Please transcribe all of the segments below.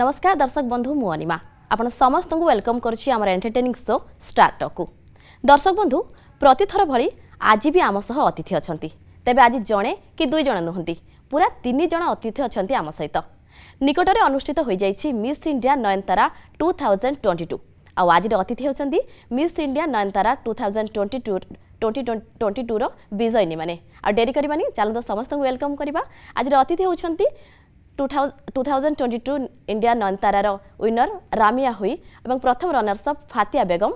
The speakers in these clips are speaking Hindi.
ନମସ୍କାର ଦର୍ଶକ ବନ୍ଧୁ ମୁଁ ଅନିମା ଆପଣ ସମସ୍ତଙ୍କୁ ୱେଲକମ୍ କରୁଛି ଆମର ଏଣ୍ଟରଟେନିଂ ଶୋ ଷ୍ଟାର୍ଟଅପ୍କୁ ଦର୍ଶକ ବନ୍ଧୁ ପ୍ରତିଥର ଭଳି ଆଜି ବି ଆମ ସହ ଅତିଥି ଅଛନ୍ତି ତେବେ ଆଜି ଜଣେ କି ଦୁଇ ଜଣ ନୁହନ୍ତି ପୁରା ତିନି ଜଣ ଅତିଥି ଅଛନ୍ତି ଆମ ସହିତ ନିକଟରେ ଅନୁଷ୍ଠିତ ହୋଇଯାଇଛି miss India Nayantara two thousand twenty two ଆଉ ଆଜିର ଅତିଥି ହେଉଛନ୍ତି miss India Nayantara two thousand twenty two twenty twenty tour ବିଜୟିନୀମାନେ ଆଉ ଡେରି କରିବାନି ଚାଲନ୍ତୁ ସମସ୍ତଙ୍କୁ ୱେଲକମ୍ କରିବା ଆଜିର ଅତିଥି ହେଉଛନ୍ତି ଟୁ ଇଣ୍ଡିଆ ନୟନତାରାର ୱିନର ରାମିଆ ହୁଇ ଏବଂ ପ୍ରଥମ ରନର୍ସ ଅଫ୍ ଫାତିଆ ବେଗମ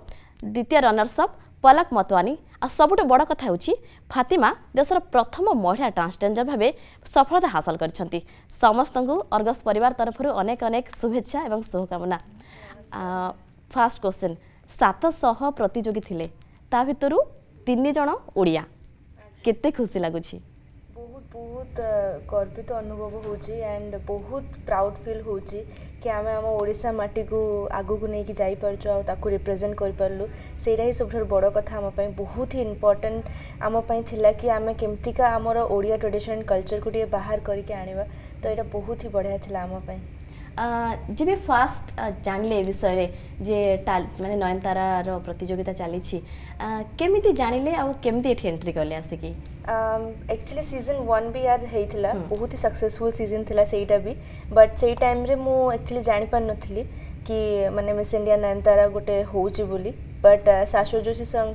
ଦ୍ୱିତୀୟ ରନର୍ସ ଅଫ୍ ପଲକ ମତୱାନୀ ଆଉ ସବୁଠୁ ବଡ଼ କଥା ହେଉଛି ଫାତିମା ଦେଶର ପ୍ରଥମ ମହିଳା ଟ୍ରାନ୍ସଜେଣ୍ଡର ଭାବେ ସଫଳତା ହାସଲ କରିଛନ୍ତି ସମସ୍ତଙ୍କୁ ଅର୍ଗସ ପରିବାର ତରଫରୁ ଅନେକ ଅନେକ ଶୁଭେଚ୍ଛା ଏବଂ ଶୁଭକାମନା ଫାର୍ଷ୍ଟ କ୍ୱେଶ୍ଚିନ୍ ସାତଶହ ପ୍ରତିଯୋଗୀ ଥିଲେ ତା ଭିତରୁ ତିନି ଜଣ ଓଡ଼ିଆ କେତେ ଖୁସି ଲାଗୁଛି ବହୁତ ଗର୍ବିତ ଅନୁଭବ ହେଉଛି ଆଣ୍ଡ ବହୁତ ପ୍ରାଉଡ଼ ଫିଲ୍ ହେଉଛି କି ଆମେ ଆମ ଓଡ଼ିଶା ମାଟିକୁ ଆଗକୁ ନେଇକି ଯାଇପାରୁଛୁ ଆଉ ତାକୁ ରିପ୍ରେଜେଣ୍ଟ କରିପାରିଲୁ ସେଇଟା ହିଁ ସବୁଠାରୁ ବଡ଼ କଥା ଆମ ପାଇଁ ବହୁତ ହିଁ ଇମ୍ପୋର୍ଟାଣ୍ଟ ଆମ ପାଇଁ ଥିଲା କି ଆମେ କେମିତିକା ଆମର ଓଡ଼ିଆ ଟ୍ରେଡ଼ିସନାଲ୍ କଲଚରକୁ ଟିକେ ବାହାର କରିକି ଆଣିବା ତ ଏଇଟା ବହୁତ ହିଁ ବଢ଼ିଆ ଥିଲା ଆମ ପାଇଁ ଯେବେ ଫାଷ୍ଟ ଜାଣିଲେ ଏ ବିଷୟରେ ଯେ ମାନେ ନୟନତାରାର ପ୍ରତିଯୋଗିତା ଚାଲିଛି କେମିତି ଜାଣିଲେ ଆଉ କେମିତି ଏଠି ଏଣ୍ଟ୍ରି କଲେ ଆସିକି एक्चुअली सीजन वन भी यार होता बहुत ही सक्सेसफुल सीजन थी सहीटा भी बट से टाइम मुझे जापार नी कि मैंने मिस इंडिया नयनतारा गोटे होली बट शाश्वत जोशी सर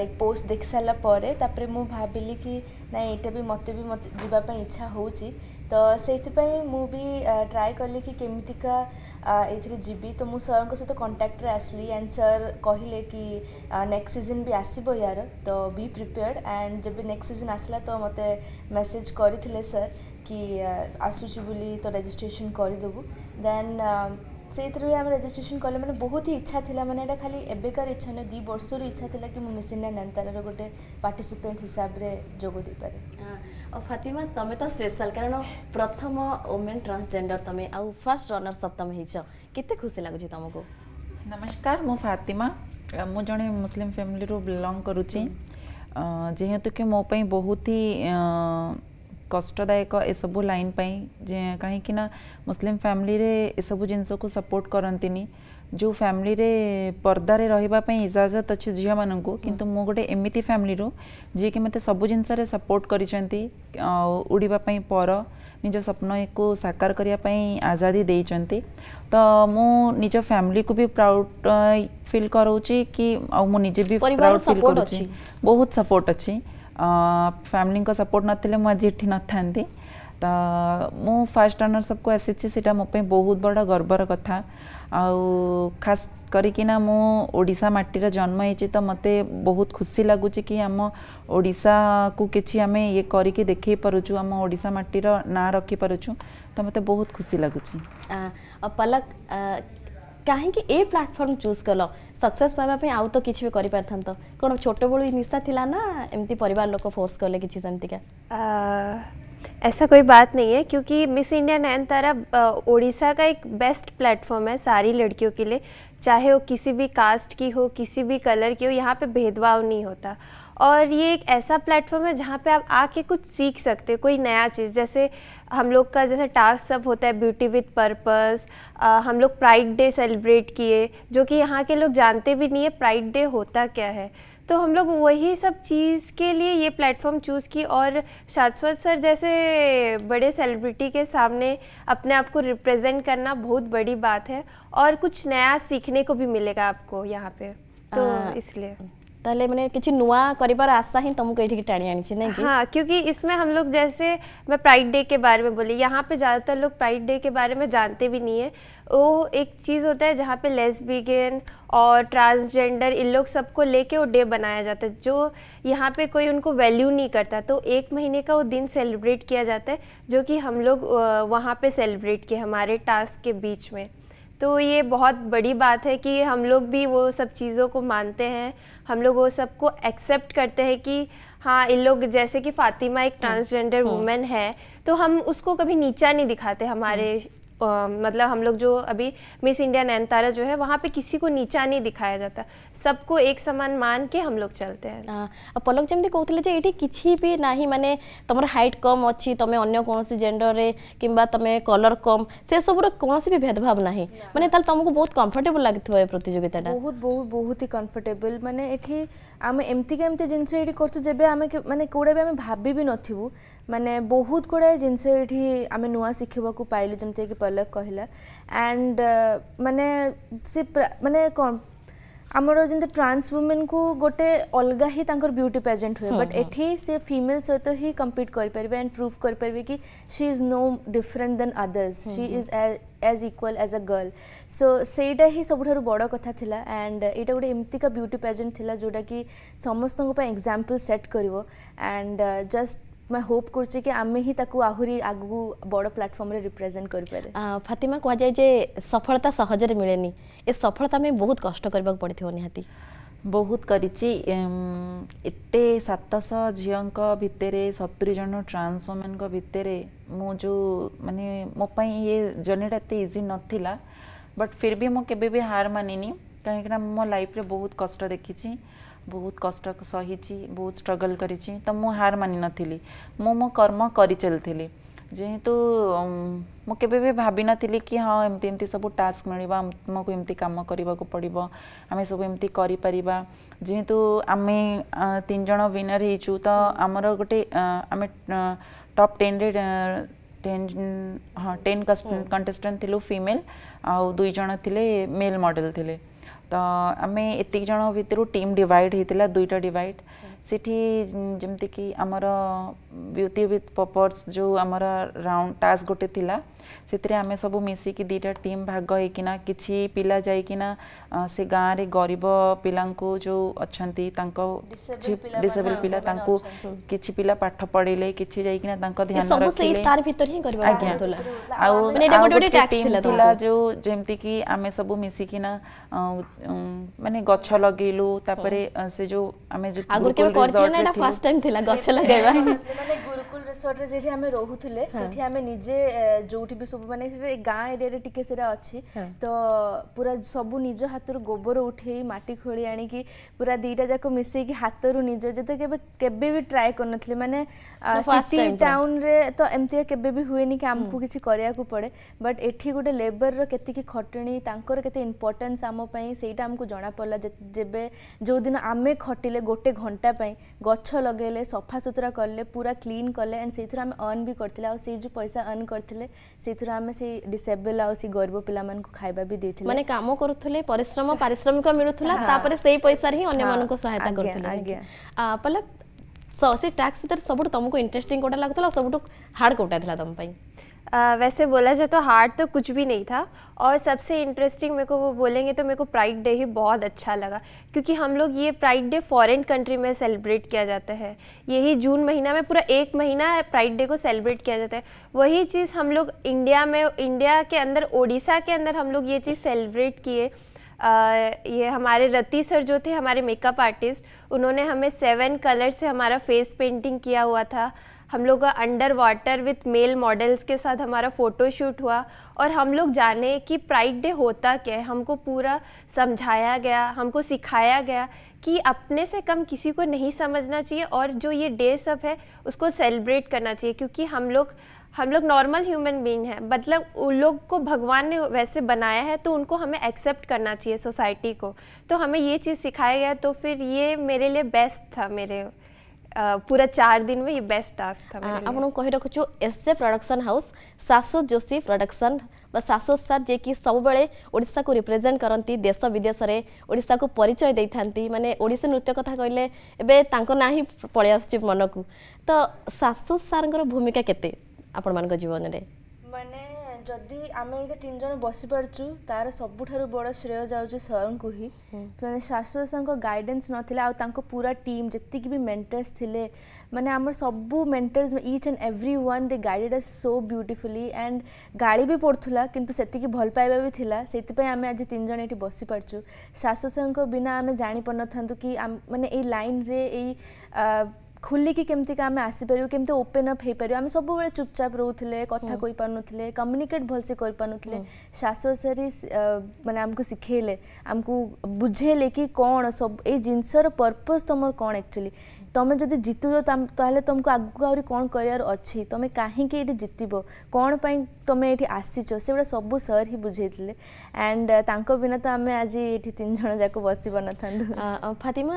लाइक पोस्ट देखी सारापर तापर मुझे भाविली कि ना यहाँ भी मत भी मत जावाई इच्छा होची ତ ସେଇଥିପାଇଁ ମୁଁ ବି ଟ୍ରାଏ କଲି କି କେମିତିକା ଏଥିରେ ଯିବି ତ ମୁଁ ସାର୍ଙ୍କ ସହିତ କଣ୍ଟାକ୍ଟରେ ଆସିଲି ଆଣ୍ଡ ସାର୍ କହିଲେ କି ନେକ୍ସଟ ସିଜନ୍ ବି ଆସିବ ୟାର ତ ବି ପ୍ରିପେୟାର୍ଡ଼ ଆଣ୍ଡ ଯେବେ ନେକ୍ସଟ ସିଜନ୍ ଆସିଲା ତ ମୋତେ ମେସେଜ୍ କରିଥିଲେ ସାର୍ କି ଆସୁଛି ବୋଲି ତ ରେଜିଷ୍ଟ୍ରେସନ୍ କରିଦେବୁ ଦେନ୍ ସେଇଥିରେ ବି ଆମେ ରେଜିଷ୍ଟ୍ରେସନ୍ କଲେ ମାନେ ବହୁତ ହି ଇଚ୍ଛା ଥିଲା ମାନେ ଏଇଟା ଖାଲି ଏବେକାର ଇଚ୍ଛା ନୁହେଁ ଦୁଇ ବର୍ଷରୁ ଇଚ୍ଛା ଥିଲା କି ମୁଁ ମିଶିନ୍ ନା ନାନ୍ତାରାର ଗୋଟେ ପାର୍ଟିସିପେଣ୍ଟ ହିସାବରେ ଯୋଗ ଦେଇପାରେ ଆଉ ଫାତିମା ତମେ ତ ସ୍ପେଶାଲ କାରଣ ପ୍ରଥମ ଓମେନ୍ ଟ୍ରାନ୍ସଜେଣ୍ଡର ତମେ ଆଉ ଫାର୍ଷ୍ଟ ରନର୍ ଅପ୍ ତମେ ହେଇଛ କେତେ ଖୁସି ଲାଗୁଛି ତମକୁ ନମସ୍କାର ମୁଁ ଫାତିମା ମୁଁ ଜଣେ ମୁସଲିମ ଫ୍ୟାମିଲିରୁ ବିଲଙ୍ଗ କରୁଛି ଯେହେତୁ କି ମୋ ପାଇଁ ବହୁତ ହି କଷ୍ଟଦାୟକ ଏସବୁ ଲାଇନ୍ ପାଇଁ କାହିଁକି ନା ମୁସଲିମ୍ ଫ୍ୟାମିଲିରେ ଏସବୁ ଜିନିଷକୁ ସପୋର୍ଟ କରନ୍ତିନି ଯେଉଁ ଫ୍ୟାମିଲିରେ ପର୍ଦ୍ଦାରେ ରହିବା ପାଇଁ ଇଜାଜତ ଅଛି ଝିଅମାନଙ୍କୁ କିନ୍ତୁ ମୁଁ ଗୋଟେ ଏମିତି ଫ୍ୟାମିଲିରୁ ଯିଏକି ମୋତେ ସବୁ ଜିନିଷରେ ସପୋର୍ଟ କରିଛନ୍ତି ଆଉ ଉଡ଼ିବା ପାଇଁ ପର ନିଜ ସ୍ୱପ୍ନକୁ ସାକାର କରିବା ପାଇଁ ଆଜାଦି ଦେଇଛନ୍ତି ତ ମୁଁ ନିଜ ଫ୍ୟାମିଲିକୁ ବି ପ୍ରାଉଡ଼ ଫିଲ୍ କରାଉଛି କି ଆଉ ମୁଁ ନିଜେ ବି ପ୍ରାଉଡ଼ ଫିଲ୍ କରୁଛି ବହୁତ ସପୋର୍ଟ ଅଛି ଫ୍ୟାମିଲିଙ୍କ ସପୋର୍ଟ ନଥିଲେ ମୁଁ ଆଜି ଏଠି ନଥାନ୍ତି ତ ମୁଁ ଫାର୍ଷ୍ଟ ଅନର୍ ସବକୁ ଆସିଛି ସେଇଟା ମୋ ପାଇଁ ବହୁତ ବଡ଼ ଗର୍ବର କଥା ଆଉ ଖାସ୍ କରିକିନା ମୁଁ ଓଡ଼ିଶା ମାଟିର ଜନ୍ମ ହେଇଛି ତ ମୋତେ ବହୁତ ଖୁସି ଲାଗୁଛି କି ଆମ ଓଡ଼ିଶାକୁ କିଛି ଆମେ ଇଏ କରିକି ଦେଖେଇ ପାରୁଛୁ ଆମ ଓଡ଼ିଶା ମାଟିର ନାଁ ରଖିପାରୁଛୁ ତ ମୋତେ ବହୁତ ଖୁସି ଲାଗୁଛି ପଲକ କାହିଁକି ଏ ପ୍ଲାଟଫର୍ମ ଚୁଜ୍ କଲ ସକ୍ସେସ୍ ପାଇବା ପାଇଁ ଆଉ ତ କିଛି ବି କରିପାରିଥାନ୍ତ କ'ଣ ଛୋଟବେଳୁ ନିଶା ଥିଲା ନା ଏମିତି ପରିବାର ଲୋକ ଫୋର୍ସ କଲେ କିଛି ସେମିତିକା ऐसा कोई बात नहीं है क्योंकि मिस इंडिया नैन तारा ओडिशा का एक बेस्ट प्लेटफॉर्म है सारी लड़कियों के लिए चाहे वो किसी भी कास्ट की हो किसी भी कलर की हो यहाँ पे भेदभाव नहीं होता और ये एक ऐसा प्लेटफॉर्म है जहाँ पे आप आके कुछ सीख सकते हो कोई नया चीज़ जैसे हम लोग का जैसे टास्क सब होता है ब्यूटी विथ पर्पस हम लोग प्राइड डे सेलिब्रेट किए जो कि यहाँ के लोग जानते भी नहीं है प्राइड डे होता क्या है तो हम लोग वही सब चीज़ के लिए ये प्लेटफॉर्म चूज़ की और शाश्वत सर जैसे बड़े सेलिब्रिटी के सामने अपने आप को रिप्रेजेंट करना बहुत बड़ी बात है और कुछ नया सीखने को भी मिलेगा आपको यहाँ पे तो इसलिए ताले मैंने किसी नुआ कर आशा ही तुमको ये टाणी आनी हाँ क्योंकि इसमें हम लोग जैसे मैं प्राइड डे के बारे में बोली यहाँ पे ज़्यादातर लोग प्राइड डे के बारे में जानते भी नहीं है वो एक चीज़ होता है जहाँ पे लेसबिगन और ट्रांसजेंडर इन लोग सबको लेके वो डे बनाया जाता है जो यहाँ पे कोई उनको वैल्यू नहीं करता तो एक महीने का वो दिन सेलिब्रेट किया जाता है जो कि हम लोग वहाँ पे सेलिब्रेट किए हमारे टास्क के बीच में तो ये बहुत बड़ी बात है कि हम लोग भी वो सब चीज़ों को मानते हैं हम लोग वो सबको एक्सेप्ट करते हैं कि हाँ इन लोग जैसे कि फातिमा एक ट्रांसजेंडर हाँ, वुमेन हाँ। है तो हम उसको कभी नीचा नहीं दिखाते हमारे हाँ। मतलब हम लोग जो अभी मिस इंडिया नैनतारा जो है वहाँ पे किसी को नीचा नहीं दिखाया जाता सबको एक समान मान के हम लोग चलते हैं हाँ, पलक जमी कहते ये कि ना मानने तुम हाइट कम अच्छी तुम अगर कौन जेंडर में कि तुम कलर कम से सबूर कौन भी भेदभाव ना मैंने तुमको बहुत कम्फर्टेबल लगे प्रतिजोगिता बहुत बहुत बहुत ही कम्फर्टेबल मैंने ये आम एमती के एमती जिन करें मैंने कौड़ा भी आम भाभी भी नु मानने बहुत गुड़ाए जिनस आम नुआ शिखा पाइल जमती कि पलक कहला एंड मानने मानने आमर जमी ट्रांस वुमेन को गोटे अलग ही ब्यूटी प्रेजेंट हुए बट हाँ, हाँ। एटी से फिमेल सहित तो ही कंपीट कर पारे एंड प्रूव कर पारे कि she is no different than others she is as equal as a girl so से ही सब बड़ कथा थिला एंड यहाँ गोटे एमती का ब्यूटी प्रेजेंट थी जोटा कि समस्त एग्जाम्पल सेट कर एंड जस्ट मैं होप କରୁଛି କି ଆମେ ହିଁ ତାକୁ ଆହୁରି ଆଗକୁ ବଡ଼ ପ୍ଲାଟଫର୍ମରେ ରିପ୍ରେଜେଣ୍ଟ କରିପାରିବା ଫାତିମା କୁହାଯାଏ ଯେ ସଫଳତା ସହଜରେ ମିଳେନି ଏ ସଫଳତା ପାଇଁ ବହୁତ କଷ୍ଟ କରିବାକୁ ପଡ଼ିଥିବ ନିହାତି ବହୁତ କରିଛି ଏତେ ସାତଶହ ଝିଅଙ୍କ ଭିତରେ ସତୁରି ଜଣ ଟ୍ରାନ୍ସ ୱମେନ୍ଙ୍କ ଭିତରେ ମୁଁ ଯେଉଁ ମାନେ ମୋ ପାଇଁ ଇଏ ଜର୍ଣ୍ଣିଟା ଏତେ ଇଜି ନଥିଲା ବଟ୍ ଫିର୍ ବି ମୁଁ କେବେ ବି ହାର ମାନିନି କାହିଁକିନା ମୋ ଲାଇଫ୍ରେ ବହୁତ କଷ୍ଟ ଦେଖିଛି ବହୁତ କଷ୍ଟ ସହିଛି ବହୁତ ଷ୍ଟ୍ରଗଲ୍ କରିଛି ତ ମୁଁ ହାର ମାନିନଥିଲି ମୁଁ ମୋ କର୍ମ କରି ଚାଲିଥିଲି ଯେହେତୁ ମୁଁ କେବେ ବି ଭାବିନଥିଲି କି ହଁ ଏମିତି ଏମିତି ସବୁ ଟାସ୍କ ମିଳିବ ଆମକୁ ଏମିତି କାମ କରିବାକୁ ପଡ଼ିବ ଆମେ ସବୁ ଏମିତି କରିପାରିବା ଯେହେତୁ ଆମେ ତିନି ଜଣ ୱିନର୍ ହେଇଛୁ ତ ଆମର ଗୋଟେ ଆମେ ଟପ୍ ଟେନ୍ରେ ଟେନ୍ ହଁ ଟେନ୍ କଣ୍ଟେଷ୍ଟାଣ୍ଟ ଥିଲୁ ଫିମେଲ୍ ଆଉ ଦୁଇ ଜଣ ଥିଲେ ମେଲ୍ ମଡ଼େଲ୍ ଥିଲେ ତ ଆମେ ଏତିକି ଜଣ ଭିତରୁ ଟିମ୍ ଡିଭାଇଡ଼ ହେଇଥିଲା ଦୁଇଟା ଡିଭାଇଡ଼ ସେଠି ଯେମିତିକି ଆମର ବ୍ୟୁଟି ୱିଥ୍ ପପର୍ସ ଯେଉଁ ଆମର ରାଉଣ୍ଡ ଟାସ୍କ ଗୋଟେ ଥିଲା से आम सब मिसिक दीटा टीम भाग होना कि पा जाना गाँव में गरीब पा जो अच्छा डिसेबल पा कि पा पाठ पढ़े कि जो जमती आम सब मिसिकिना मान गलु से जो जो फर्स्ट टाइम गुरुकुल रिसोर्ट रे निजे जो भी सब मान गाँ एरिया टी से अच्छी तो पूरा सब निज हाथ गोबर उठे मटी खोली आण की पूरा दीटा जाक मिस हाथ रू निज जो के ट्राए कर मैंने सिटी टाउन तो एमती के हुए कि आमको किसी को पड़े बट एटी गोटे लेबर रेतिकी खटनी के इम्पोर्टेन्स आमपाई से आमको जना पड़ा जब जो दिन आम खटिले गोटे घंटापी गच्छ लगे सफा सुतरा कले पूरा क्लीन कले एंड से अर्न भी करते जो पैसा अर्न करते ସେଥିରୁ ଆମେ ସେଇ ଡିସେବଲ୍ ଆଉ ସେଇ ଗରିବ ପିଲାମାନଙ୍କୁ ଖାଇବା ବି ଦେଇଥିଲେ ମାନେ କାମ କରୁଥିଲେ ପରିଶ୍ରମ ପାରିଶ୍ରମିକ ମିଳୁଥିଲା ତାପରେ ସେଇ ପଇସାରେ ହିଁ ଅନ୍ୟମାନଙ୍କୁ ସହାୟତା କରୁଥିଲେ ଆଜ୍ଞା ପଲକ ସେ ଟ୍ୟାକ୍ସ ଭିତରେ ସବୁଠୁ ତମକୁ ଇଣ୍ଟରେଷ୍ଟିଂ କୋଉଟା ଲାଗୁଥିଲା ଆଉ ସବୁଠୁ ହାର୍ଡ କୋଉଟା ଥିଲା ତମ ପାଇଁ वैसे बोला जाए तो हार्ड तो कुछ भी नहीं था और सबसे इंटरेस्टिंग मेरे को वो बोलेंगे तो मेरे को प्राइड डे ही बहुत अच्छा लगा क्योंकि हम लोग ये प्राइड डे फॉरेन कंट्री में सेलिब्रेट किया जाता है यही जून महीना में पूरा एक महीना प्राइड डे को सेलिब्रेट किया जाता है वही चीज़ हम लोग इंडिया में इंडिया के अंदर ओडिशा के अंदर हम लोग ये चीज़ सेलिब्रेट किए ये हमारे रति सर जो थे हमारे मेकअप आर्टिस्ट उन्होंने हमें सेवन कलर से हमारा फेस पेंटिंग किया हुआ था हम लोग का under water with male models के साथ हमारा फ़ोटोशूट हुआ और हम लोग जाने कि प्राइड डे होता क्या है हमको पूरा समझाया गया हमको सिखाया गया कि अपने से कम किसी को नहीं समझना चाहिए और जो ये डे सब है उसको सेलिब्रेट करना चाहिए क्योंकि हम लोग हम लोग नॉर्मल ह्यूमन बींग हैं मतलब उन लोग को भगवान ने वैसे बनाया है तो उनको हमें एक्सेप्ट करना चाहिए सोसाइटी को तो हमें ये चीज़ सिखाया गया तो फिर ये मेरे लिए बेस्ट था मेरे पूरा चार दिन में ये बेस्ट टास्क था आपको कही रखुचु S J production house Shashwat Joshi production ବା ଶାଶ୍ୱତ ସାର୍ ଯିଏକି ସବୁବେଳେ ଓଡ଼ିଶାକୁ ରିପ୍ରେଜେଣ୍ଟ କରନ୍ତି ଦେଶ ବିଦେଶରେ ଓଡ଼ିଶାକୁ ପରିଚୟ ଦେଇଥାନ୍ତି ମାନେ ଓଡ଼ିଶୀ ନୃତ୍ୟ କଥା କହିଲେ ଏବେ ତାଙ୍କ ନାଁ ହିଁ ପଳେଇ ଆସୁଛି ମନକୁ ତ ଶାଶ୍ୱତ ସାର୍ଙ୍କର ଭୂମିକା କେତେ ଆପଣମାନଙ୍କ ଜୀବନରେ ଯଦି ଆମେ ଏଇଟା ତିନି ଜଣ ବସିପାରୁଛୁ ତାର ସବୁଠାରୁ ବଡ଼ ଶ୍ରେୟ ଯାଉଛି ସରଙ୍କୁ ହିଁ ମାନେ ଶାଶ୍ୱତ ସାର୍ଙ୍କ ଗାଇଡେନ୍ସ ନଥିଲା ଆଉ ତାଙ୍କ ପୁରା ଟିମ୍ ଯେତିକି ବି ମେଣ୍ଟର୍ସ ଥିଲେ ମାନେ ଆମର ସବୁ mentors each and every one they guided us so beautifully and ଗାଳି ବି ପଡ଼ୁଥିଲା କିନ୍ତୁ ସେତିକି ଭଲ ପାଇବା ବି ଥିଲା ସେଇଥିପାଇଁ ଆମେ ଆଜି ତିନି ଜଣ ଏଠି ବସିପାରୁଛୁ ଶାଶ୍ୱତ ସାର୍ଙ୍କ ବିନା ଆମେ ଜାଣିପାରିନଥାନ୍ତୁ କି ମାନେ ଏଇ ଲାଇନ୍ରେ ଏଇ ଖୋଲିକି କେମିତିକା ଆମେ ଆସିପାରିବୁ କେମିତି ଓପେନ୍ ଅପ୍ ହେଇପାରିବୁ ଆମେ ସବୁବେଳେ ଚୁପଚାପ ରହୁଥିଲେ କଥା କହିପାରୁନଥିଲେ କମ୍ୟୁନିକେଟ୍ ଭଲସେ କରିପାରୁନଥିଲେ ଶାଶ୍ୱସାରୀ ମାନେ ଆମକୁ ଶିଖେଇଲେ ଆମକୁ ବୁଝେଇଲେ କି କ'ଣ ସବୁ ଏଇ ଜିନିଷର ପର୍ପଜ୍ ତୁମର କ'ଣ ଆକ୍ଚୁଆଲି ତୁମେ ଯଦି ଜିତୁଛ ତାହେଲେ ତୁମକୁ ଆଗକୁ ଆହୁରି କ'ଣ କରିବାର ଅଛି ତୁମେ କାହିଁକି ଏଠି ଜିତିବ କ'ଣ ପାଇଁ ତୁମେ ଏଠି ଆସିଛ ସେଗୁଡ଼ା ସବୁ ସାର୍ ହିଁ ବୁଝେଇଥିଲେ ଆଣ୍ଡ ତାଙ୍କ ବିନା ତ ଆମେ ଆଜି ଏଠି ତିନି ଜଣ ଯାକ ବସିପାରିନଥାନ୍ତୁ ଫାତିମା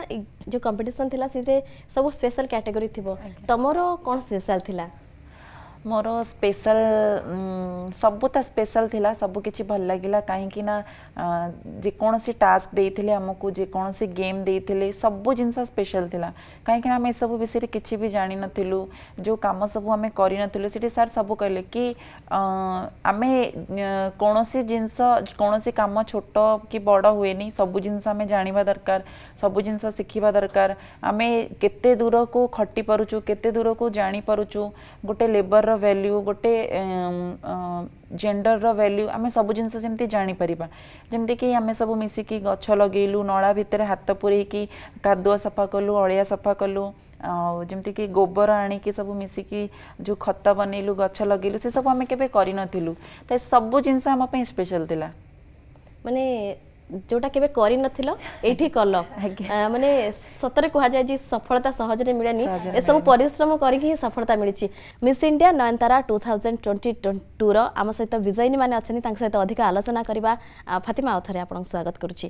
ଯେଉଁ କମ୍ପିଟିସନ୍ ଥିଲା ସେଥିରେ ସବୁ ସ୍ପେଶାଲ କ୍ୟାଟେଗୋରୀ ଥିବ ତମର କ'ଣ ସ୍ପେଶାଲ ଥିଲା मोर स्पेशल सबूता स्पेशल थिला सब भल लगला कहीं जेकोसी टास्क दे देमको जेकोसी गेम दे सब जिन स्पेशल थी कहीं आम सब विषय कि जान नु जो कम सब आम कर सार सब कहले कि आम कौन जिनस कौन सी कम छोट कि बड़ हुए नहीं सब जिन आम जाना दरकार सब जिन शिखा दरकार आम के दूर को खटिपु के दूर को जापरचु गोटे लेबर वैल्यू गोटे जेंडर रैल्यू आम सब जिन जापर जमीक आम सब मिसिकी गच लगेलु नड़ा भितर हाथ पुरेक काद सफा कलु अड़िया सफा कलु जमीक गोबर आणिकी सब मिसिकी जो खत बनइलु गच लगेलु से सब आम के सब जिन स्पेशल मानते ଯୋଉଟା କେବେ କରିନଥିଲ ଏଇଠି କଲ ମାନେ ସତରେ କୁହାଯାଏ ଯେ ସଫଳତା ସହଜରେ ମିଳେନି ଏସବୁ ପରିଶ୍ରମ କରିକି ହିଁ ସଫଳତା ମିଳିଛି miss India Nayantara two thousand twenty tour ଆମ ସହିତ ବିଜୟିନୀ ମାନେ ଅଛନ୍ତି ତାଙ୍କ ସହିତ ଅଧିକ ଆଲୋଚନା କରିବା ଫାତିମା ଆଉ ଥରେ ଆପଣଙ୍କୁ ସ୍ୱାଗତ କରୁଛି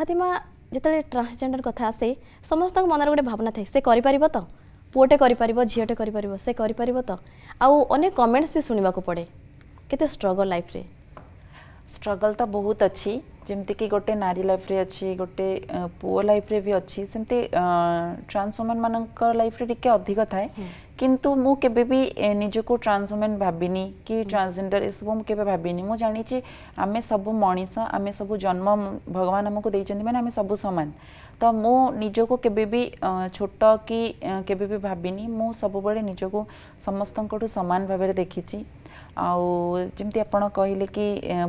ଫାତିମା ଯେତେବେଳେ ଟ୍ରାନ୍ସଜେଣ୍ଡର କଥା ଆସେ ସମସ୍ତଙ୍କ ମନରେ ଗୋଟେ ଭାବନା ଥାଏ ସେ କରିପାରିବ ତ ପୁଅଟେ କରିପାରିବ ଝିଅଟେ କରିପାରିବ ସେ କରିପାରିବ ତ ଆଉ ଅନେକ କମେଣ୍ଟସ୍ ବି ଶୁଣିବାକୁ ପଡ଼େ କେତେ ଷ୍ଟ୍ରଗଲ୍ ଲାଇଫ୍ରେ ଷ୍ଟ୍ରଗଲ୍ ତ ବହୁତ ଅଛି ଯେମିତିକି ଗୋଟେ ନାରୀ ଲାଇଫ୍ରେ ଅଛି ଗୋଟେ ପୁଅ ଲାଇଫ୍ରେ ବି ଅଛି ସେମିତି ଟ୍ରାନ୍ସ ୱୁମେନ୍ମାନଙ୍କ ଲାଇଫ୍ରେ ଟିକେ ଅଧିକ ଥାଏ କିନ୍ତୁ ମୁଁ କେବେ ବି ନିଜକୁ ଟ୍ରାନ୍ସ ୱୁମେନ୍ ଭାବିନି କି ଟ୍ରାନ୍ସଜେଣ୍ଡର ଏସବୁ ମୁଁ କେବେ ଭାବିନି ମୁଁ ଜାଣିଛି ଆମେ ସବୁ ମଣିଷ ଆମେ ସବୁ ଜନ୍ମ ଭଗବାନ ଆମକୁ ଦେଇଛନ୍ତି ମାନେ ଆମେ ସବୁ ସମାନ ତ ମୁଁ ନିଜକୁ କେବେ ବି ଛୋଟ କି କେବେ ବି ଭାବିନି ମୁଁ ସବୁବେଳେ ନିଜକୁ ସମସ୍ତଙ୍କଠୁ ସମାନ ଭାବରେ ଦେଖିଛି ଆଉ ଯେମିତି ଆପଣ କହିଲେ କି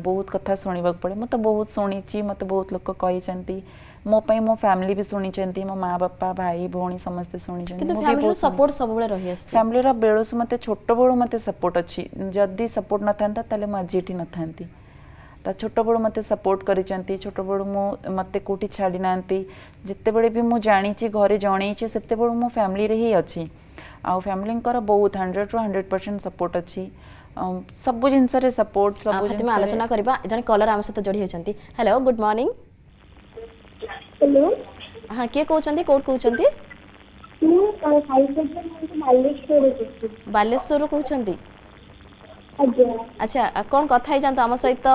ବହୁତ କଥା ଶୁଣିବାକୁ ପଡ଼େ ମୁଁ ତ ବହୁତ ଶୁଣିଛି ମୋତେ ବହୁତ ଲୋକ କହିଛନ୍ତି ମୋ ପାଇଁ ମୋ ଫ୍ୟାମିଲି ବି ଶୁଣିଛନ୍ତି ମୋ ମା ବାପା ଭାଇ ଭଉଣୀ ସମସ୍ତେ ଶୁଣିଛନ୍ତି ସପୋର୍ଟ ସବୁବେଳେ ରହିଆସିଛି ଫ୍ୟାମିଲିର ବେଳସୁ ମୋତେ ଛୋଟବେଳୁ ମୋତେ ସପୋର୍ଟ ଅଛି ଯଦି ସପୋର୍ଟ ନଥାନ୍ତା ତାହେଲେ ମୁଁ ଆଜି ଏଠି ନଥାନ୍ତି ତ ଛୋଟବେଳୁ ମୋତେ ସପୋର୍ଟ କରିଛନ୍ତି ଛୋଟବେଳୁ ମୁଁ ମୋତେ କେଉଁଠି ଛାଡ଼ି ନାହାନ୍ତି ଯେତେବେଳେ ବି ମୁଁ ଜାଣିଛି ଘରେ ଜଣେଇଛି ସେତେବେଳୁ ମୁଁ ଫ୍ୟାମିଲିରେ ହିଁ ଅଛି ଆଉ ଫ୍ୟାମିଲିଙ୍କର ବହୁତ ହଣ୍ଡ୍ରେଡ଼ରୁ ହଣ୍ଡ୍ରେଡ଼ ପରସେଣ୍ଟ ସପୋର୍ଟ ଅଛି ସବୁ ଜିନିଷରେ ସପୋର୍ଟ ସବୁ ଫାତିମା ଆଲୋଚନା କରିବା ଜଣେ କଲର ଆମ ସହିତ ଯୋଡ଼ି ହୋଇଛନ୍ତି ହ୍ୟାଲୋ ଗୁଡ୍ ମର୍ଣ୍ଣିଂ ହଁ କିଏ କହୁଛନ୍ତି କୋଉଠି କହୁଛନ୍ତି ବାଲେଶ୍ୱରରୁ କହୁଛନ୍ତି ଆଚ୍ଛା କ'ଣ କଥା ହେଇଯାଆନ୍ତୁ ଆମ ସହିତ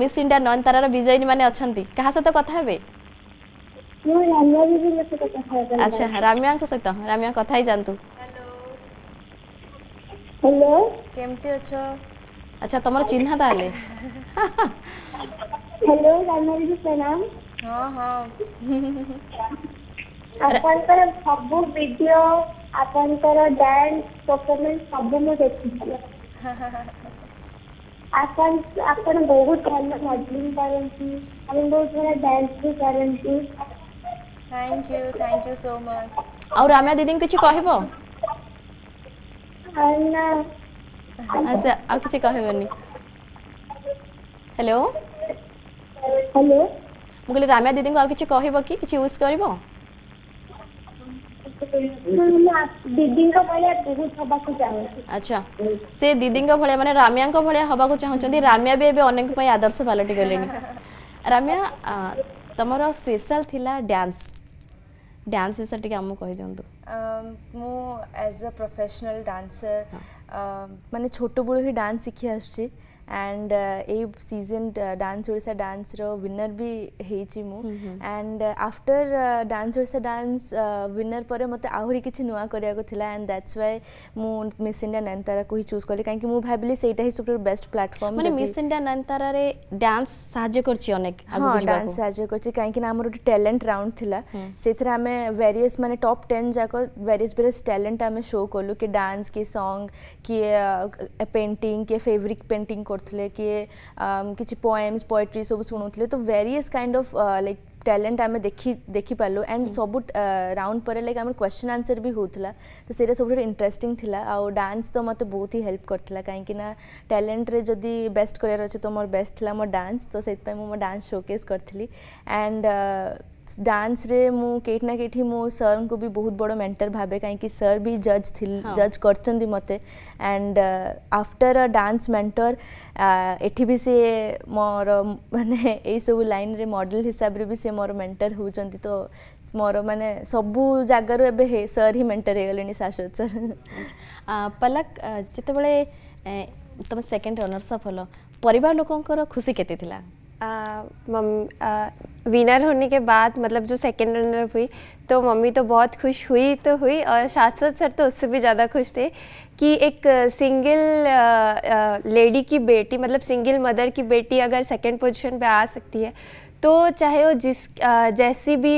ମିସ୍ ଇଣ୍ଡିଆ ନୟନତାରାର ବିଜୟିନୀ ମାନେ ଅଛନ୍ତି କାହା ସହିତ କଥା ହେବେ ଆଚ୍ଛା ରାମ୍ୟାଙ୍କ ସହିତ ରାମ୍ୟା କଥା ହେଇଯାଆନ୍ତୁ हेलो केमती अच्छो अच्छा तुम्हारा चिन्ह ताले हेलो रानमारी जी प्रणाम हां हां ଆପଣଙ୍କର ସବୁ ଭିଡିଓ ଆପଣଙ୍କର ଡ୍ୟାନ୍ସ ପରଫର୍ମାନ୍ସ ସବୁ ମୁଁ ଦେଖିଛି ଆପଣ ଆପଣ ବହୁତ ଭଲ ମଡେଲିଂ କରନ୍ତି ଆପଣ ବହୁତ ଭଲ ଡ୍ୟାନ୍ସ ବି କରନ୍ତି thank you thank you so much और राम्या दीदी को किसी कहबो ଆଚ୍ଛା ଆଉ କିଛି କହିବନି ହ୍ୟାଲୋ ହ୍ୟାଲୋ ମୁଁ କହିଲି ରାମିଆ ଦିଦିଙ୍କୁ ଆଉ କିଛି କହିବ କି କିଛି ୟୁଜ୍ କରିବ ଆଚ୍ଛା ସେ ଦିଦିଙ୍କ ଭଳିଆ ମାନେ ରାମିଆଙ୍କ ଭଳିଆ ହେବାକୁ ଚାହୁଁଛନ୍ତି ରାମିଆ ବି ଏବେ ଅନେକ ପାଇଁ ଆଦର୍ଶ ପାଲଟି ଗଲେଣି ରାମିଆ ତମର ସ୍ପେଶାଲ ଥିଲା ଡ୍ୟାନ୍ସ ଡ୍ୟାନ୍ସ ବିଷୟରେ ଟିକେ ଆମକୁ କହିଦିଅନ୍ତୁ ମୁଁ ଆଜ୍ ଅ ପ୍ରଫେସନାଲ୍ ଡ୍ୟାନ୍ସର ମାନେ ଛୋଟ ବେଳୁ ହିଁ ଡ୍ୟାନ୍ସ ଶିଖି ଆସୁଛି and season dance Odia dance winner भी होती and after dance Odia dance winner पर मत आहरी नुआ कराया एंड दैट्स वाय मुस इंडिया नैनतारा को ही चूज कली कहीं भाविली से सब best platform miss India Nayantara dance dance कहीं टैलेंट राउंड से वेरिय मैंने टप टेन जाक वेरियस वेरियस टैलेंट आम शो कलु कि डांस किए संग किए पेंटिंग किए फेब्रिक पेंटिंग তে লেকে কিছি পোয়েমস পোয়েট্রি সব শুনু তলে তো various kind of like talent আমি দেখি দেখি পালো এন্ড সব রাউন্ড পর লাইক আমে কোশ্চেন আনসার বি হোতলা তো সেরা সব ইন্টারেস্টিং থিলা আ ডান্স তো মত বহুতই হেল্প করতিলা কাইকি না ট্যালেন্ট রে যদি বেস্ট ক্যারিয়ার আছে তো মোর বেস্ট থিলা মোর ডান্স তো সেইত পাই ম ডান্স শোকেস করথলি এন্ড डांसरे ମୁଁ କେଉଁଠି ନା କେଉଁଠି ମୋ ସାର୍ଙ୍କୁ ବି ବହୁତ ବଡ଼ ମେଣ୍ଟର ଭାବେ କାହିଁକି ସାର୍ ବି ଜଜ୍ ଥିଲେ ଜଜ୍ କରିଛନ୍ତି ମୋତେ ଆଣ୍ଡ ଆଫ୍ଟର ଡାନ୍ସ ମେଣ୍ଟର ଏଠି ବି ସିଏ ମୋର ମାନେ ଏଇସବୁ ଲାଇନ୍ରେ ମଡ଼େଲ ହିସାବରେ ବି ସିଏ ମୋର ମେଣ୍ଟର ହେଉଛନ୍ତି ତ ମୋର माने सबु जगार ए सर हि मेन्टर है शाश्वत सर पलक जति बेला त सेकेन्ड रनर्स अफ हल परिवार लोकर खुसी केते थिला विनर होने के बाद मतलब जो सेकंड रनर हुई तो मम्मी तो बहुत खुश हुई तो हुई और शाश्वत सर तो उससे भी ज़्यादा खुश थे कि एक सिंगल लेडी की बेटी मतलब सिंगल मदर की बेटी अगर सेकंड पोजीशन पे आ सकती है तो चाहे वो जिस जैसी भी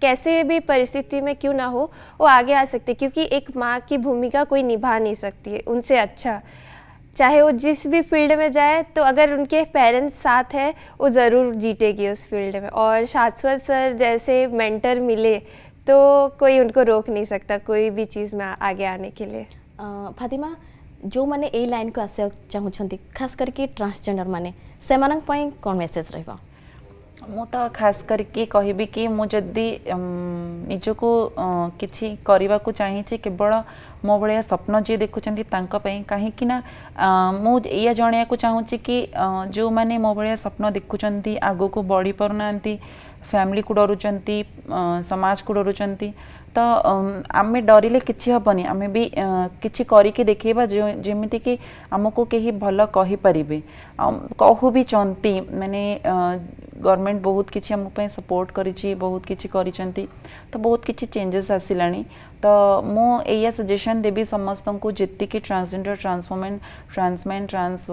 कैसे भी परिस्थिति में क्यों ना हो वो आगे आ सकते क्योंकि एक माँ की भूमिका कोई निभा नहीं सकती है उनसे अच्छा चाहे वो जिस भी फील्ड में जाए तो अगर उनके पेरेंट्स साथ है वो ज़रूर जीतेगी उस फील्ड में और शाश्वत सर जैसे मेंटर मिले तो कोई उनको रोक नहीं सकता कोई भी चीज़ में आगे आने के लिए फातिमा जो मैंने ए लाइन को आस चाहूँ खास करके ट्रांसजेंडर मैंने कौन मेसेज रहा मुझे खास करी कि मुझे निजक कि चाहिए केवल मो भाया स्वप्न जी देखुं कहीं मुझे जाना चाहूँगी कि जो मैंने मो भाया स्वप्न देखुं आग को बढ़ी पार ना फैमिली को डरुंच समाज को डरुंच तो आम डर कि हेनी आम भी कि करके देखा जमीती कि आमको कहीं भल कहीपर कहू भी चंती मैंने गवर्नमेंट बहुत किसी आमप सपोर्ट बहुत कर तो बहुत किसी चेंजेस आसला तो मुझे सजेसन देवी समस्त को जितकी ट्रांसजेंडर ट्रांसफर्मेन ट्रांसमैन ट्रांस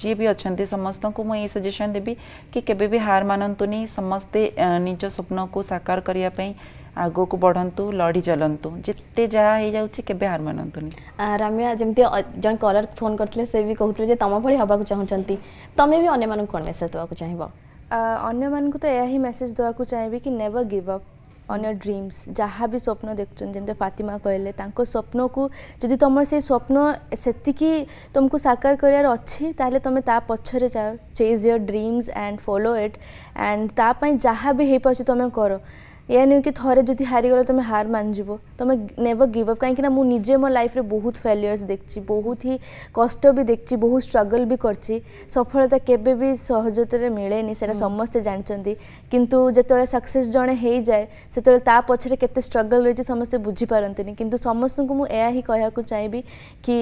जी भी अच्छा समस्त को मुझे सजेसन देवी कि केवे हार मानतुनि समस्ते निज स्वप्न को साकार करने आगो को बढ़ंतु लड़ी चलंतु जित्ते जहा हे जाउछि केबे हार मानंतुनी रामिया जेमते जन कलर फोन करथले से भी कहथले जे तमा पळी हबा को चाहचंती तमे भी अन्य मानन कोन मेसेज दवा को चाहिबो अन्य मान को त एही मेसेज दवा को चाहिबी कि never give up on your dreams जहाँ भी स्वप्न देखुन जमी फातिमा कहले स्वप्न को जदि तुम से स्वप्न से तुमको साकार करार अच्छे तुम ता पक्षर जाओ chase your dreams and follow it and ताप जहाँ भी हो पार तुम कर ଏହା ନୁହେଁ କି ଥରେ ଯଦି ହାରିଗଲେ ତୁମେ ହାର ମାନିଯିବ ତୁମେ ନେଭର୍ ଗିଭ୍ ଅପ୍ କାହିଁକିନା ମୁଁ ନିଜେ ମୋ ଲାଇଫ୍ରେ ବହୁତ ଫେଲିୟର୍ସ ଦେଖିଛି ବହୁତ ହିଁ କଷ୍ଟ ବି ଦେଖିଛି ବହୁତ ଷ୍ଟ୍ରଗଲ୍ ବି କରିଛି ସଫଳତା କେବେ ବି ସହଜତାରେ ମିଳେନି ସେଇଟା ସମସ୍ତେ ଜାଣିଛନ୍ତି କିନ୍ତୁ ଯେତେବେଳେ ସକ୍ସେସ୍ ଜଣେ ହେଇଯାଏ ସେତେବେଳେ ତା ପଛରେ କେତେ ଷ୍ଟ୍ରଗଲ୍ ରହିଛି ସମସ୍ତେ ବୁଝିପାରନ୍ତିନି କିନ୍ତୁ ସମସ୍ତଙ୍କୁ ମୁଁ ଏହା ହିଁ କହିବାକୁ ଚାହିଁବି କି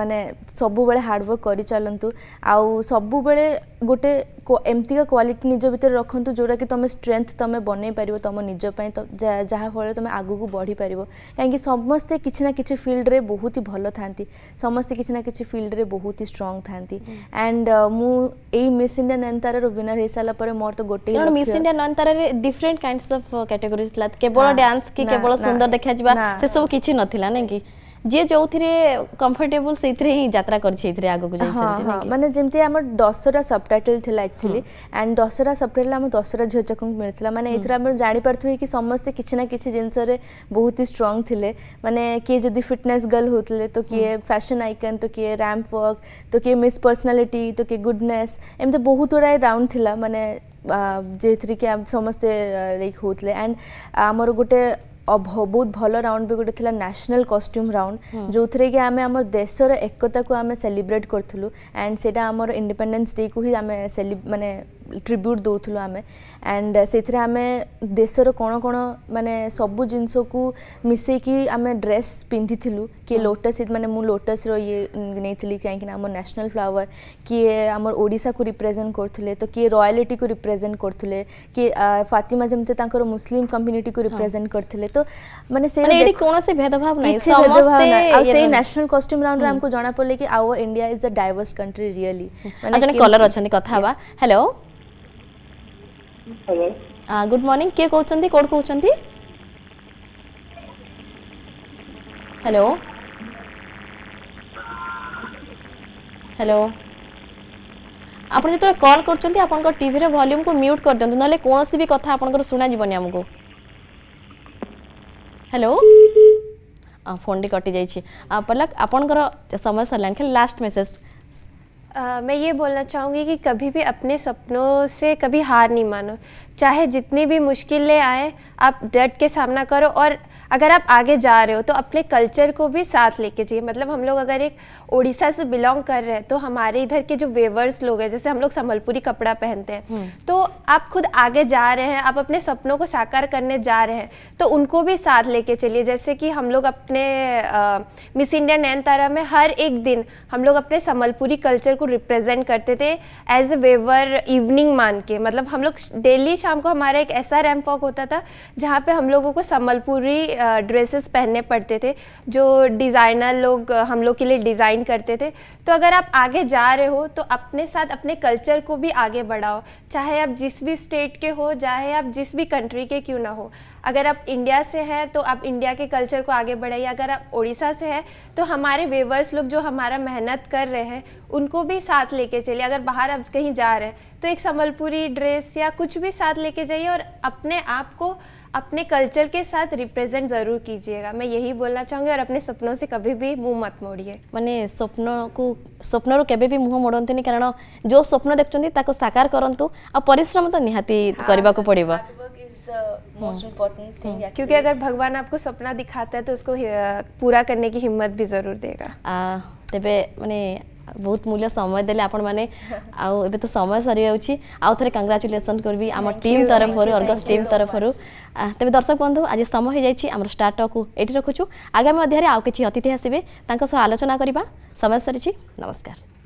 ମାନେ ସବୁବେଳେ ହାର୍ଡ଼ୱାର୍କ କରିଚାଲନ୍ତୁ ଆଉ ସବୁବେଳେ ଗୋଟେ ଏମିତିକା କ୍ୱାଲିଟି ନିଜ ଭିତରେ ରଖନ୍ତୁ ଯେଉଁଟାକି ତୁମେ ଷ୍ଟ୍ରେଙ୍ଥ ତୁମେ ବନେଇ ପାରିବ ତୁମ ନିଜ ପାଇଁ ଯାହାଫଳରେ ତୁମେ ଆଗକୁ ବଢ଼ିପାରିବ କାହିଁକି ସମସ୍ତେ କିଛି ନା କିଛି ଫିଲ୍ଡରେ ବହୁତ ହି ଭଲ ଥାନ୍ତି ସମସ୍ତେ କିଛି ନା କିଛି ଫିଲ୍ଡରେ ବହୁତ ହି ଷ୍ଟ୍ରଙ୍ଗ ଥାନ୍ତି ଆଣ୍ଡ ମୁଁ ଏଇ ମିସ୍ ଇଣ୍ଡିଆ ନୟନତାରାର ୱିନର ହେଇସାରିଲା ପରେ ମୋର ତ ଗୋଟେ ମିସ୍ ଇଣ୍ଡିଆ ନୟନତାରାରେ ଡିଫରେଣ୍ଟ କାଇଣ୍ଡସ୍ ଅଫ୍ କ୍ୟାଟେଗୋରିଜ୍ ଥିଲା କେବଳ ଡ୍ୟାନ୍ସ କି କେବଳ ସୁନ୍ଦର ଦେଖାଯିବା ସେସବୁ କିଛି ନଥିଲା ନାଇଁ କି ଯିଏ ଯୋଉଥିରେ କମ୍ଫର୍ଟେବୁଲ ସେଇଥିରେ ହିଁ ଯାତ୍ରା କରିଛି ଏଥିରେ ଆଗକୁ ଯାଇଛନ୍ତି ମାନେ ଯେମିତି ଆମ ଦଶହରା ସବଟାଇଟଲ ଥିଲା ଆକ୍ଚୁଆଲି ଆଣ୍ଡ ଦଶହରା ସବଟାଇଟଲ ଆମ ଦଶହରା ଝିଅ ଚକଙ୍କୁ ମିଳିଥିଲା ମାନେ ଏଥିରେ ଆମେ ଜାଣିପାରୁଥିବେ କି ସମସ୍ତେ କିଛି ନା କିଛି ଜିନିଷରେ ବହୁତ ହି ଷ୍ଟ୍ରଙ୍ଗ ଥିଲେ ମାନେ କିଏ ଯଦି ଫିଟନେସ୍ ଗର୍ଲ ହେଉଥିଲେ ତ କିଏ ଫ୍ୟାସନ୍ ଆଇକନ୍ ତ କିଏ ରାମ୍ପ ୱାର୍କ ତ କିଏ ମିସ୍ ପର୍ସନାଲିଟି ତ କିଏ ଗୁଡନେସ୍ ଏମିତି ବହୁତ ଗୁଡ଼ାଏ ରାଉଣ୍ଡ ଥିଲା ମାନେ ଯେଉଁଥିରେ କି ସମସ୍ତେ ଲାଇକ୍ ହେଉଥିଲେ ଆଣ୍ଡ ଆମର ଗୋଟେ ବହୁତ ଭଲ ରାଉଣ୍ଡ ବି ଗୋଟେ ଥିଲା ନ୍ୟାସନାଲ୍ କଷ୍ଟ୍ୟୁମ୍ ରାଉଣ୍ଡ ଯେଉଁଥିରେ କି ଆମେ ଆମ ଦେଶର ଏକତାକୁ ଆମେ ସେଲିବ୍ରେଟ୍ କରିଥିଲୁ ଆଣ୍ଡ ସେଇଟା ଆମର ଇଣ୍ଡିପେଣ୍ଡେନ୍ସ ଡେକୁ ହିଁ ଆମେ ମାନେ ट्रिब्यूट दौल आम एंड से आम देशर कौन कौन मानने सब जिनस को मिसेकी आम ड्रेस पिंधि किए लोटस मैंने मुझे लोटस रे नहीं कहीं आम न्यासनाल फ्लावर किए आम ओडा को रिप्रेजेन्ट करुले तो किए रयालीटी को रिप्रेजेन्ट करुले किए फातिमा जमी मुसलिम कम्युनिटी को रिप्रेजेन्ट करते तो मैंने कौन भेदभाव न्यासनाल कस्ट्यूम राउंड आमको जना पड़े कि our India is a diverse country really मैंने कलर अच्छा कथा हेलो हेलो आ गुड मॉर्निंग के कहउ छथि कोड कहउ छथि हेलो हेलो आपन जत कॉल करछथि टीवी वॉल्यूम को म्यूट कर दंतु नले कोनसी भी कथा आपन को जीवन हम हेलो फोन डी कटि जाई पलक आपन समय सलान के लास्ट मैसेज आ, मैं ये बोलना चाहूँगी कि कभी भी अपने सपनों से कभी हार नहीं मानो चाहे जितनी भी मुश्किलें आए आप डट के सामना करो और अगर आप आगे जा रहे हो तो अपने कल्चर को भी साथ लेके जाइए मतलब हम लोग अगर एक उड़ीसा से बिलोंग कर रहे हैं तो हमारे इधर के जो वेवर्स लोग हैं जैसे हम लोग संबलपुरी कपड़ा पहनते हैं हम्म। तो आप खुद आगे जा रहे हैं आप अपने सपनों को साकार करने जा रहे हैं तो उनको भी साथ लेके चलिए जैसे कि हम लोग अपने मिस इंडिया नैनतारा में हर एक दिन हम लोग अपने संबलपुरी कल्चर को रिप्रेजेंट करते थे एज ए वेवर इवनिंग मान के मतलब हम लोग डेली शाम को हमारा एक ऐसा रैम्प वॉक होता था जहाँ पे हम लोगों को संबलपुरी ड्रेसेस पहनने पड़ते थे जो डिज़ाइनर लोग हम लोग के लिए डिज़ाइन करते थे तो अगर आप आगे जा रहे हो तो अपने साथ अपने कल्चर को भी आगे बढ़ाओ चाहे आप जिस भी स्टेट के हो चाहे आप जिस भी कंट्री के क्यों ना हो अगर आप इंडिया से हैं तो आप इंडिया के कल्चर को आगे बढ़ाइए अगर आप उड़ीसा से हैं तो हमारे वेवर्स लोग जो हमारा मेहनत कर रहे हैं उनको भी भी साथ लेके चलिए अगर बाहर आप कहीं जा रहे हैं तो एक संबलपुरी ड्रेस या कुछ भी साथ लेके जाइए और अपने आप को अपने कल्चर के साथ रिप्रेजेंट ज़रूर कीजिएगा मैं यही बोलना चाहूँगी और अपने सपनों से कभी भी मुँह मत मोड़िए मैंने स्वप्न को स्वप्न रू कभी भी मुँह मोड़ती कारण जो स्वप्न देखते ताको साकार करूँ आ परिश्रम तो निहाती करने को पड़ेगा क्योंकि अगर भगवान आपको सपना दिखाता है तो उसको uh, पूरा करने की हिम्मत भी जरूर देगा तेरे मैंने ବହୁତ ମୂଲ୍ୟ ସମୟ ଦେଲେ ଆପଣମାନେ ଆଉ ଏବେ ତ ସମୟ ସରିଯାଉଛି ଆଉ ଥରେ କଙ୍ଗ୍ରାଚୁଲେସନ୍ କରିବି ଆମ ଟିମ୍ ତରଫରୁ ଅର୍ଗସ୍ ଟିମ୍ ତରଫରୁ ତେବେ ଦର୍ଶକ ବନ୍ଧୁ ଆଜି ସମୟ ହୋଇଯାଇଛି ଆମର ଷ୍ଟାର୍ଟଅପ୍କୁ ଏଇଠି ରଖୁଛୁ ଆଗାମୀ ମଧ୍ୟରେ ଆଉ କିଛି ଅତିଥି ଆସିବେ ତାଙ୍କ ସହ ଆଲୋଚନା କରିବା ସମୟ ସରିଛି ନମସ୍କାର